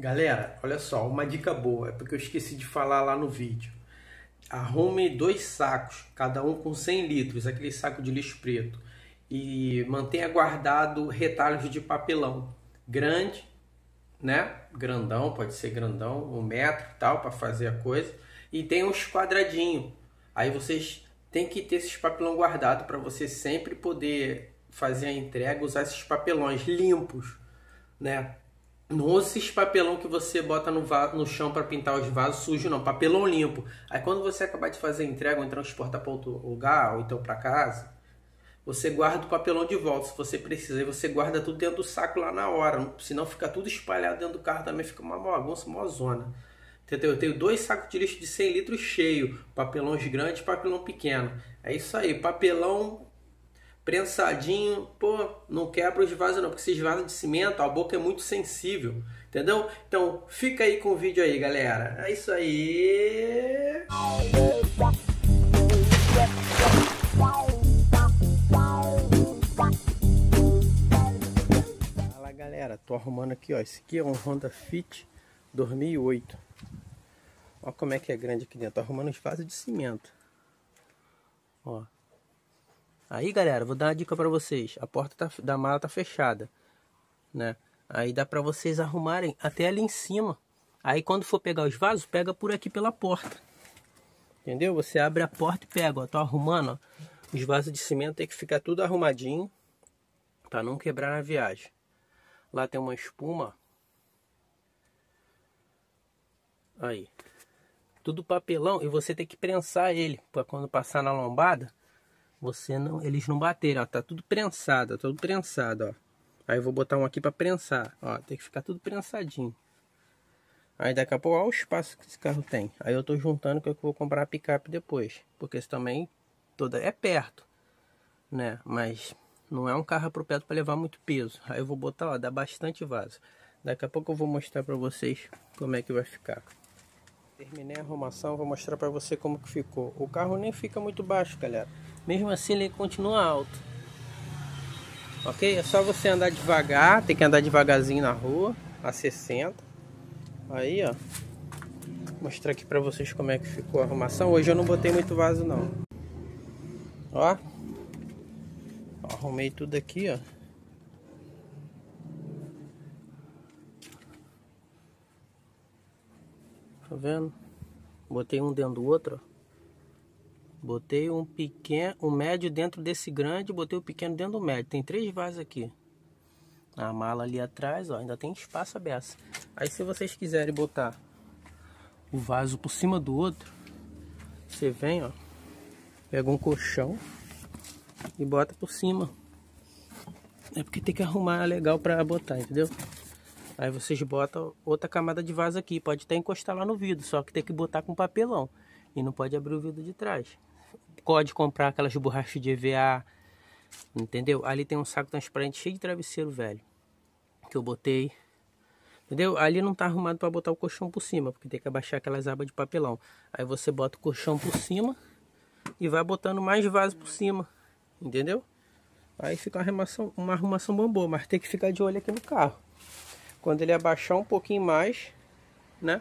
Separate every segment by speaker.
Speaker 1: Galera, olha só, uma dica boa, é porque eu esqueci de falar lá no vídeo. Arrume dois sacos, cada um com 100 litros, aquele saco de lixo preto. E mantenha guardado retalhos de papelão grande, né? Grandão, pode ser grandão, um metro e tal, para fazer a coisa. E tem uns quadradinhos. Aí vocês têm que ter esses papelão guardado para você sempre poder fazer a entrega, usar esses papelões limpos, né? Não esses papelão que você bota no, no chão para pintar os vasos sujos, não. Papelão limpo. Aí quando você acabar de fazer a entrega ou transportar para outro lugar, ou então para casa, você guarda o papelão de volta se você precisa. E você guarda tudo dentro do saco lá na hora. Senão fica tudo espalhado dentro do carro também, fica uma bagunça, uma zona. Entendeu? Eu tenho dois sacos de lixo de 100 litros cheio. Papelões grandes papelão pequeno. É isso aí. Papelão prensadinho, pô, não quebra os vasos não, porque esses vasos de cimento, a boca é muito sensível, entendeu? Então, fica aí com o vídeo aí, galera. É isso aí. Fala, galera. Tô arrumando aqui, ó. Esse aqui é um Honda Fit 2008. Olha como é que é grande aqui dentro. Tô arrumando os vasos de cimento. Ó. Aí, galera, vou dar uma dica para vocês. A porta tá, da mala tá fechada, né? Aí dá para vocês arrumarem até ali em cima. Aí quando for pegar os vasos, pega por aqui pela porta. Entendeu? Você abre a porta e pega, ó. Tô arrumando, ó. Os vasos de cimento tem que ficar tudo arrumadinho para não quebrar na viagem. Lá tem uma espuma. Aí. Tudo papelão e você tem que prensar ele para quando passar na lombada você não, eles não baterem, ó, tá tudo prensado, tudo prensado, ó. Aí eu vou botar um aqui para prensar, ó, tem que ficar tudo prensadinho. Aí daqui a pouco, olha o espaço que esse carro tem. Aí eu tô juntando que eu vou comprar a picape depois, porque esse também toda é perto, né? Mas não é um carro apropriado para levar muito peso. Aí eu vou botar, ó, dá bastante vaso. Daqui a pouco eu vou mostrar para vocês como é que vai ficar. Terminei a arrumação, vou mostrar para você como que ficou. O carro nem fica muito baixo, galera. Mesmo assim ele continua alto. Ok? É só você andar devagar, tem que andar devagarzinho na rua, a 60. Aí, ó. Vou mostrar aqui pra vocês como é que ficou a arrumação. Hoje eu não botei muito vaso não. Ó. Arrumei tudo aqui, ó. Tá vendo? Botei um dentro do outro, ó. Botei um pequeno, um médio dentro desse grande, botei o pequeno dentro do médio. Tem três vasos aqui. A mala ali atrás, ó, ainda tem espaço aberto. Aí se vocês quiserem botar o vaso por cima do outro, você vem, ó, pega um colchão e bota por cima. É porque tem que arrumar legal para botar, entendeu? Aí vocês botam outra camada de vaso aqui, pode até encostar lá no vidro, só que tem que botar com papelão e não pode abrir o vidro de trás pode comprar aquelas borrachas de EVA, entendeu? Ali tem um saco transparente cheio de travesseiro velho, que eu botei, entendeu? Ali não tá arrumado para botar o colchão por cima, porque tem que abaixar aquelas abas de papelão. Aí você bota o colchão por cima e vai botando mais vaso por cima, entendeu? Aí fica uma arrumação, uma arrumação boa, mas tem que ficar de olho aqui no carro. Quando ele abaixar um pouquinho mais, né?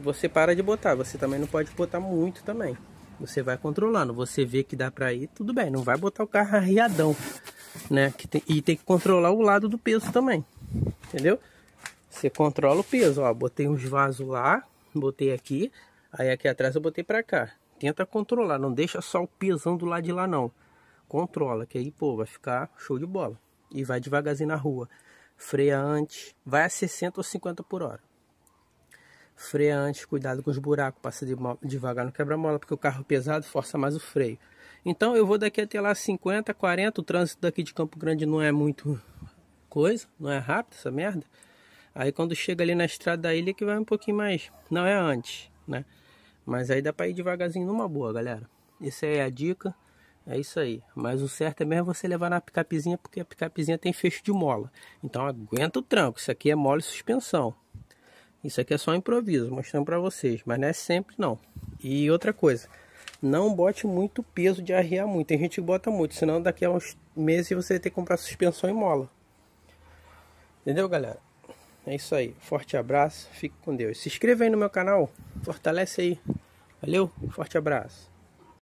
Speaker 1: Você para de botar, você também não pode botar muito também. Você vai controlando. Você vê que dá para ir, tudo bem. Não vai botar o carro arriadão, né? Tem, e tem que controlar o lado do peso também. Entendeu? Você controla o peso. Ó, botei uns vasos lá, botei aqui. Aí aqui atrás eu botei para cá. Tenta controlar, não deixa só o pesão do lado de lá não. Controla, que aí, pô, vai ficar show de bola. E vai devagarzinho na rua. Freia antes, vai a 60 ou 50 por hora freia antes, cuidado com os buracos, passa devagar no quebra-mola, porque o carro pesado força mais o freio. Então eu vou daqui até lá 50, 40, o trânsito daqui de Campo Grande não é muito coisa, não é rápido essa merda. Aí quando chega ali na estrada da ilha que vai um pouquinho mais, não é antes, né? Mas aí dá para ir devagarzinho numa boa, galera. Essa é a dica, é isso aí. Mas o certo é mesmo você levar na picapezinha, porque a picapezinha tem fecho de mola. Então aguenta o tranco, isso aqui é mole suspensão. Isso aqui é só improviso, mostrando para vocês, mas não é sempre não. E outra coisa, não bote muito peso de arriar muito. Tem gente que bota muito, senão daqui a uns meses você vai ter que comprar suspensão e mola. Entendeu, galera? É isso aí. Forte abraço. Fique com Deus. Se inscreva aí no meu canal. Fortalece aí. Valeu. Forte abraço.